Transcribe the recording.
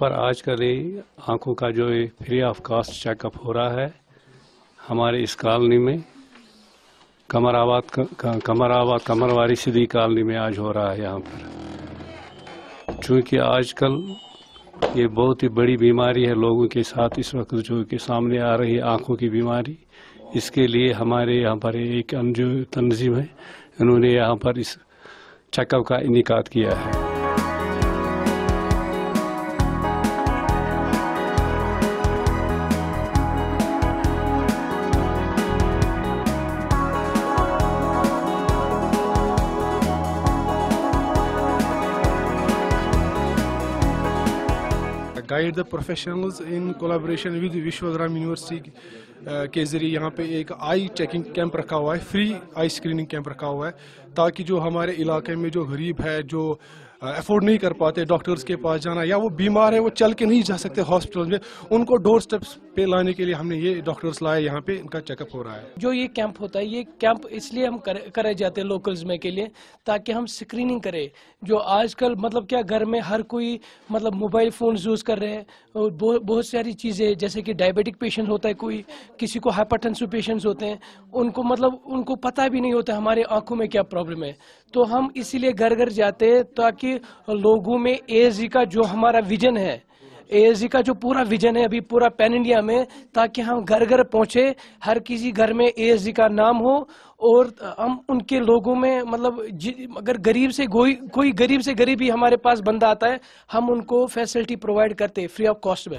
पर आजकल ये आँखों का जो ये फ्री ऑफ़ कॉस्ट चेकअप हो रहा है, हमारे इस कॉलोनी में, कमराबाद कमराबाद, कमरवारी सीधी कॉलोनी में आज हो रहा है यहाँ पर। चूँकि आजकल ये बहुत ही बड़ी बीमारी है लोगों के साथ, इस वक्त जो के सामने आ रही है आँखों की बीमारी, इसके लिए हमारे यहाँ पर एक जो तंजीम है, इन्होंने यहाँ पर इस चेकअप का इनका किया है। Guide the professionals in collaboration with Vishwagram university के ज़रिए यहाँ पे एक आई चेकिंग कैंप रखा हुआ है फ्री आई स्क्रीनिंग कैंप रखा हुआ है। ताकि जो हमारे इलाके में जो गरीब है, जो अफोर्ड नहीं कर पाते डॉक्टर्स के पास जाना, या वो बीमार है, वो चल के नहीं जा सकते हॉस्पिटल में, उनको डोर स्टेप्स पे लाने के लिए हमने ये डॉक्टर्स लाए, यहाँ पे इनका चेकअप हो रहा है। जो ये कैंप होता है, ये कैंप इसलिए हम करे जाते हैं लोकल्स में के लिए, ताकि हम स्क्रीनिंग करें। जो आजकल मतलब क्या घर में हर कोई मतलब मोबाइल फ़ोन यूज़ कर रहे हैं बहुत सारी चीज़ें, जैसे कि डायबिटिक पेशेंट होता है कोई, किसी को हाइपरटेंसिव पेशेंट्स होते हैं, उनको मतलब उनको पता भी नहीं होता हमारे आँखों में क्या प्रॉब्लम है। तो हम इसीलिए घर घर जाते हैं ताकि लोगों में एजी का जो हमारा विजन है एएसजी का जो पूरा विजन है अभी पूरा पैन इंडिया में, ताकि हम घर घर पहुँचे, हर किसी घर में एएसजी का नाम हो और हम उनके लोगों में मतलब अगर गरीब से कोई कोई गरीब से गरीब ही हमारे पास बंदा आता है, हम उनको फैसिलिटी प्रोवाइड करते फ्री ऑफ़ कॉस्ट में